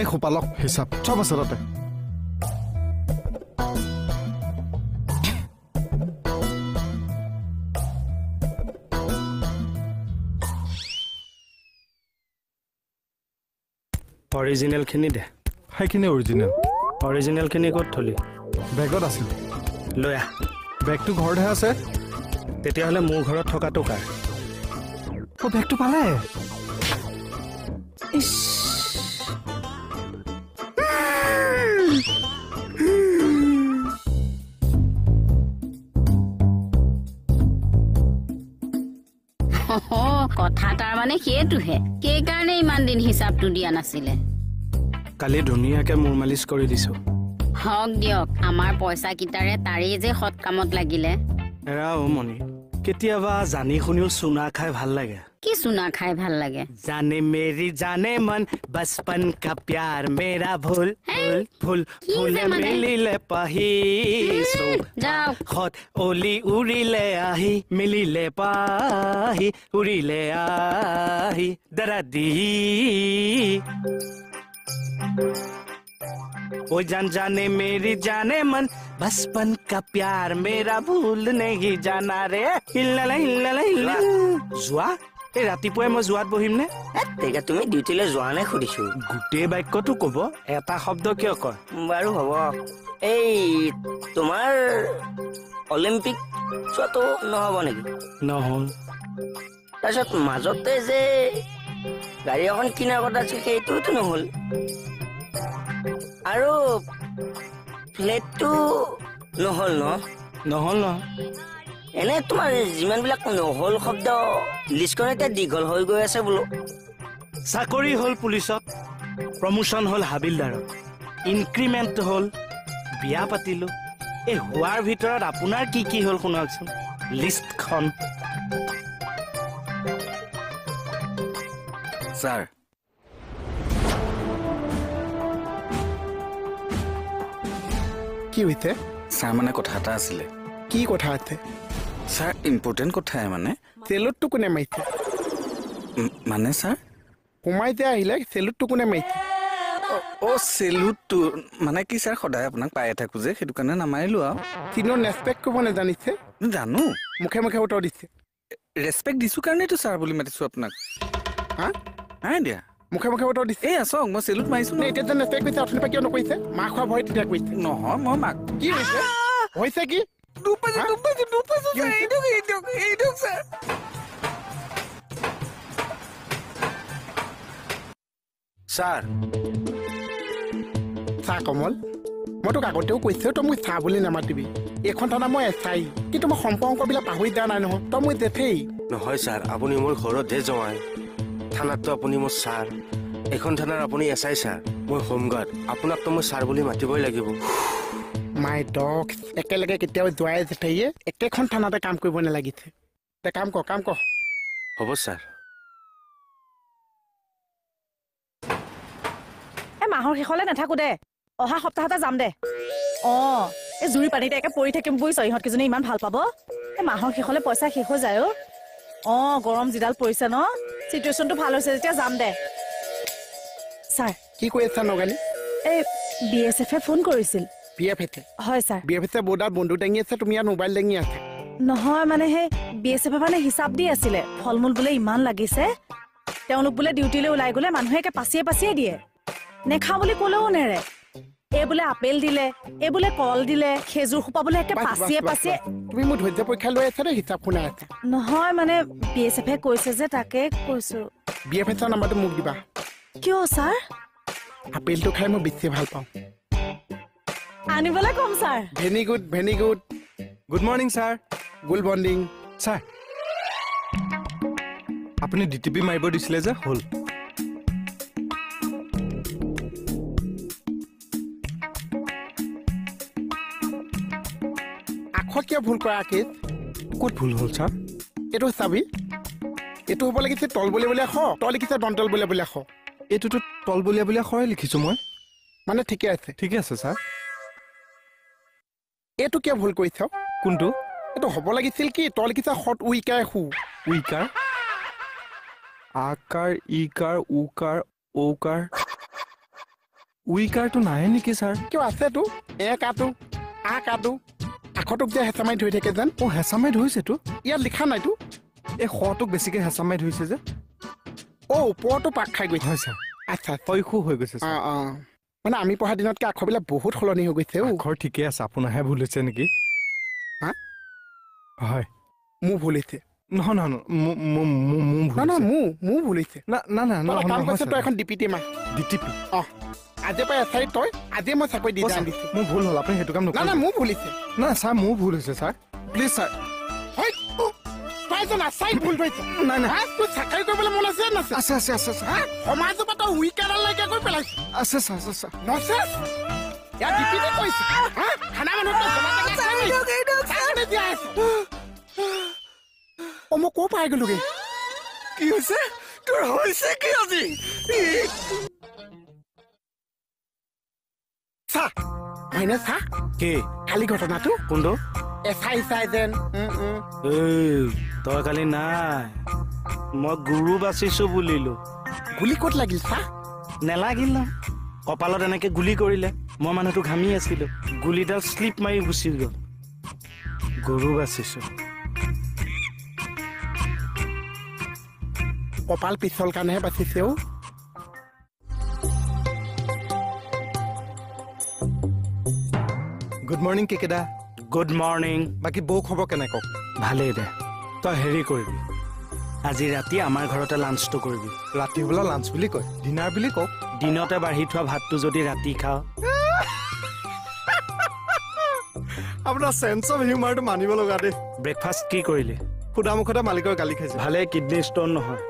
এই সোপালক হিচাপ চব আছে তাতে অৰিজিনেলখিনি দে। সেইখিনি অৰিজিনেল অৰিজিনেলখিনি ক'ত থলি? বেগত আছিল। লৈ আহ। বেগটো ঘৰতহে আছে? তেতিয়াহ'লে মোৰ ঘৰত থকাটো কাৰ? অ' বেগটো পালে। অ সেইটোহে। সেইকাৰণে ইমান দিন হিচাপটো দিয়া নাছিলে। কালি ধুনীয়াকৈ মূৰ মালিচ কৰি দিছোঁ। হওক দিয়ক আমাৰ পইচা কেইটাৰে তাৰেই যে সৎ কামত লাগিলে। এৰা অ' মণি কেতিয়াবা জানি শুনিও চুনা খাই ভাল লাগে। की सुना खाए भल लगे। जाने मेरी जाने मन बचपन का प्यार मेरा भूल फूल फूल मिली मिलिले पही हम्म, जाओ। खत ओली उड़िले आही मिलिले पाही उड़िले आही दरदी ओ जान जाने मेरी जाने मन बचपन का प्यार मेरा भूल नहीं जाना रे। हिलना हिल्ला हिलना जुआ এই ৰাতিপুৱাই মই যোৱাত বহিম নে? তেতিয়া তুমি ডিউটিলৈ যোৱা নে সুধিছো? গোটেই বাক্যটো কব এটা শব্দ কিয় কয়? বাৰু হ'ব। এই তোমাৰ অলিম্পিক চোৱাটো নহ'ব নেকি? নহ'ল। তাৰপিছত মাজতে যে গাড়ী এখন কিনাৰ কথা আছিল সেইটোতো নহ'ল। আৰু ফ্লেটটো নহ'ল ন? নহ'ল নহয় এনে তোমাৰ যিমানবিলাক নহ'ল শব্দ লিষ্টখন এতিয়া দীঘল হৈ গৈ আছে বোলো। চাকৰি হ'ল পুলিচত প্ৰমোশ্যন হ'ল হাবিলদাৰত ইনক্ৰিমেণ্ট হ'ল বিয়া পাতিলোঁ। এই হোৱাৰ ভিতৰত আপোনাৰ কি কি হ'ল শুনকচোন লিষ্টখন। ছাৰ। কি হৈছে? ছাৰ মানে কথা এটা আছিলে। কি কথা আছে? ছাৰ ইম্পৰ্টেণ্ট কথাই মানে। চেলুটটো কোনে মাৰিছে? মানে ছাৰ সোমাই যে আহিলে চেলুটটো কোনে মাৰিছে? অ- চেলুটটো মানে কি ছাৰ সদায় আপোনাক পায়ে থাকো যে সেইটো কাৰণে নামাৰিলো আৰু। চিনৰ নেচপেক্ট কৰিব নেজানিছে? জানো। মুখে মুখে উত্তৰ দিছে। ৰেচপেক্ট দিছো কাৰণেতো ছাৰ বুলি মাতিছো আপোনাক। হা? নাই দিয়া। মুখে মুখে উত্তৰ দিছে। এই আছক মই চেলুট মাৰিছো নে। এতিয়া যে নেচপেক্ট কৰিছে অথনিৰ পৰা কিয় নকৰিছে? মাক খোৱা ভয় তেতিয়া কৰিছে। নহয় মই মাক কি হৈছে? হৈছে কি? পাইছো, কি ছাৰ। হৈছে? এইটোক, এইটোক, এইটোক, ছাৰ। ছাৰ চাহ কমল মই তোক আগতেও কৈছো তই মোক চাহ বুলি নামাতিবি এইখন থানা মই এচাই কিন্তু মই সম্পৰ্কবিলাক পাহৰি দিয়া নাই নহয় তই মোৰ জেঠেই নহয় ছাৰ আপুনি মোৰ ঘৰত হে জমাই? থানাততো আপুনি মোৰ ছাৰ এইখন থানাৰ আপুনি এছ আই ছাৰ মই হোমগাৰ্ড। আপোনাকতো মই ছাৰ বুলি মাতিবই লাগিব। মাই ডগ একেলগে কেতিয়াও যোৱাই জেঠেইয়ে একেখন থানাতে কাম কৰিব নালাগিছে। তে কাম কৰ কাম কৰ। হ'ব ছাৰ। এ মাহৰ শেষলে নাথাকো দে। অহা সপ্তাহতে যাম দে। অ এই জুৰি পানীতে একে পৰি থাকিম বুজিছ ইহঁত কেইজনী ইমান ভাল পাব। এই মাহৰ শেষলে পইচা শেষ হৈ যায় অ। অ গৰম যিডাল পৰিছে ন। চিটুৱেশ্যনটো ভাল হৈছে যেতিয়া যাম দে। ছাৰ। কি কৈ আছা নগানী এই বি এছ এফে ফোন কৰিছিল। বি এফ এছে হয় ছাৰ। বি এফ এছে বৰ্ডাত বন্ধু দাঙি আছে তুমি ইয়াত মোবাইল দাঙি আছে। নহয় মানে সেই বি এছ এফে মানে হিচাপ দি আছিলে। ফল মূল বোলে ইমান লাগিছে। তেওঁলোক বোলে ডিউটিলৈ ওলাই গ'লে মানুহে একে পাচিয়ে পাচিয়ে দিয়ে। নেখাওঁ বুলি ক'লেও নেৰে। এই বোলে আপেল দিলে এই বোলে কল দিলে খেজুৰ সোপা বোলে একে বাছ, বাছ, পাচিয়ে বাছ, পাচিয়ে বাছ। তুমি মোৰ ধৈৰ্য পৰীক্ষা লৈ আছা নে হিচাপ শুনাই আছা? নহয় মানে বি এছ এফে কৈছে যে তাকে কৈছো। বি এফ এছৰ নাম্বাৰটো মোক দিবা। কিয় ছাৰ? আপেলটো খাই মই বেছি ভাল পাওঁ। আনিবলৈ কম sir. Very good very good good morning sir good morning sir আপুনি ডি টি পি মাৰিব দিছিলে যে হ'ল। আখৰ কিয় ভুল কৰা আকিত ক'ত ভুল হ'ল ছাৰ? এইটো চাবি। এইটো হ'ব লাগিছে তল বুলি বুলি এশ তল লিখিছে দন্তল বুলি বুলি এশ এইটোতো তলবলীয়া বুলিয়া খৰে লিখিছোঁ মই। মানে ঠিকে আছে। ঠিকে আছে ছাৰ। এইটো কিয় ভুল কৰিছ কোনটো? এইটো হ'ব লাগিছিল কি? তল লিখিছে শত উইকাই শু উইকাৰ? আকাৰ ইকাৰ উকাৰ ঔকাৰ। উইকাৰটো নাই নেকি ছাৰ? কিয় আছেতো এ কাটো আ কাটো আখটোক যে হেঁচা মাৰি ধৰি থাকে যেন। অ' হেঁচা মাৰি ধৰিছেতো ইয়াত লিখা নাইতো এই শটোক বেছিকৈ হেঁচা মাৰি ধৰিছে যে? অ' ওপৰতো পাক খাই গৈছে। হয় ছাৰ। আচ্ছা পয়সু হৈ গৈছে অঁ অঁ। মানে আমি পঢ়া দিনতকৈ আখৰবিলাক বহুত সলনি হৈ গৈছে ঘৰ ঠিকে আছে আপোনাৰহে ভুল হৈছে নেকি? হা? হয়। মোৰ ভুল হৈছে। নহয় নহয় মোৰ- মোৰ ভুল হৈছে। না না না তই। এখন আজিৰ পৰা তই আজিয়ে মই চাকৰি দি যাম দিছোঁ। মোৰ ভুল হ'ল আপুনি সেইটো কাম নকৰিব না মোৰ ভুল হৈছে। না ছাৰ মোৰ ভুল হৈছে ছাৰ। Please sir. এজন আছাই ভুল কৰিছ নাই নাই। হা? তোৰ চাকৰি কৰিবলৈ মন আছে নে নাছে? আছে আছে আছে সমাজৰ পৰা তই উইকাৰৰ নাইকিয়া কৰি পেলাইছ। আছে আছে ইয়াত ডিপিটি কৰিছে হা? খানা মানুহ আছে মই ক'ৰ পাই গ'লোগে কি হৈছে? তোৰ হৈছে কি আজি? চাহ হয়নে চাহ কি? কালি ঘটনাটো? কোনটো? এচাই চাই যেন। এই তই কালি নাই। মই গুৰু বাচিছো বুলিলো। গুলি ক'ত লাগিল চাহ নেলাগিল ন কপালত এনেকে গুলি কৰিলে মই মানুহটো ঘামি আছিলো। গুলিডাল শ্লিপ মাৰি গুচি গ'ল। গৰু বাচিছো। কপাল পিছল কাৰণেহে বাচিছে অ। গুড মৰ্ণিং কেকেদা। গুড মৰ্ণিং বাকী বৌ খবৰ কেনে কওক ভালেই দে। তই হেৰি কৰিবি। আজি ৰাতি আমাৰ ঘৰতে লাঞ্চটো কৰিবি। ৰাতি হ'বলা লাঞ্চ বুলি কয়। ডিনাৰ বুলি কওক দিনতে বাঢ়ি থোৱা ভাতটো যদি ৰাতি খাওঁ। আপোনাৰ চেঞ্চ অফ হিউমাৰটো মানিব লগা দেই। ব্ৰেকফাষ্ট কি কৰিলি? সুদা মুখতে মালিকৰ গালি খাইছে। ভালে কিডনী ষ্ট'ন নহয়।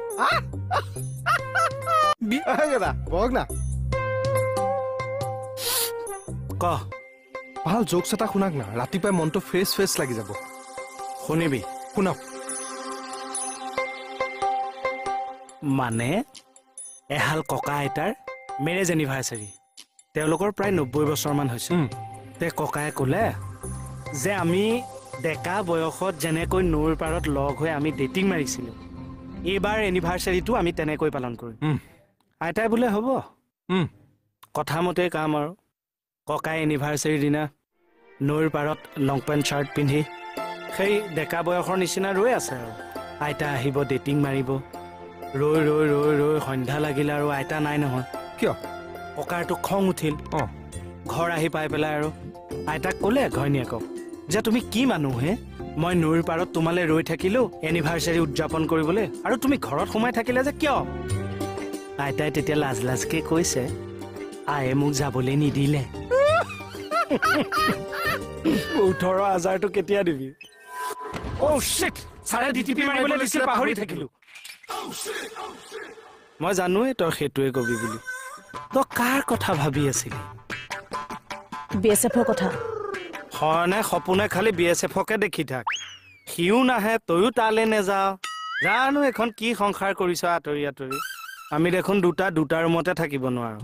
না। ক। ভাল জোকছ এটা শুনাক না ৰাতিপুৱাই মনটো ফ্ৰেছ ফ্ৰেছ লাগি যাব। শুনিবি শুনক। মানে এহাল ককা আইতাৰ মেৰেজ এনিভাৰ্চাৰী তেওঁলোকৰ প্ৰায় নব্বৈ বছৰমান হৈছে। তে ককাই ক'লে যে আমি ডেকা বয়সত যেনেকৈ নৈৰ পাৰত লগ হৈ আমি ডেটিং মাৰিছিলোঁ এইবাৰ এনিভাৰ্চাৰীটো আমি তেনেকৈ পালন কৰিম। আইতাই বোলে হ'ব। উম। কথামতে কাম আৰু। ককাই এনিভাৰ্চাৰীৰ দিনা নৈৰ পাৰত লং পেণ্ট চাৰ্ট পিন্ধি। সেই ডেকা বয়সৰ নিচিনা ৰৈ আছে আৰু। আইতা আহিব ডেটিং মাৰিব। ৰৈ ৰৈ ৰৈ ৰৈ সন্ধ্যা লাগিলে আৰু আইতা নাই নহয়। কিয়? ককাৰটো খং উঠিল। অঁ। ঘৰ আহি পাই পেলাই আৰু আইতাক ক'লে ঘৈণীয়েকক যে তুমি কি মানুহ হে? মই নৈৰ পাৰত তোমালৈ ৰৈ থাকিলো এনিভাৰ্চাৰী উদযাপন কৰিবলৈ আৰু তুমি ঘৰত সোমাই থাকিলে যে কিয়? আইতাই তেতিয়া লাজ লাজকে কৈছে আয়ে মোক যাবলৈ নিদিলে। ওঠৰ হাজাৰটো কেতিয়া দিবি? ডিটিপি মাৰিবলৈ দিছিলে পাহৰি থাকিলো। মই জানোৱেই তই সেইটোৱে কবি বুলি। তই কাৰ কথা ভাবি আছিলি? বি এছ এফৰ কথা। হৰণে সপোনে খালি বি এছ এফকে দেখি থাক। সিও নাহে তয়ো তালে নেযাৱ জানো এখন কি সংসাৰ কৰিছ আঁতৰি আঁতৰি। আমি দেখোন দুটা দুটা ৰুমতে থাকিব নোৱাৰো।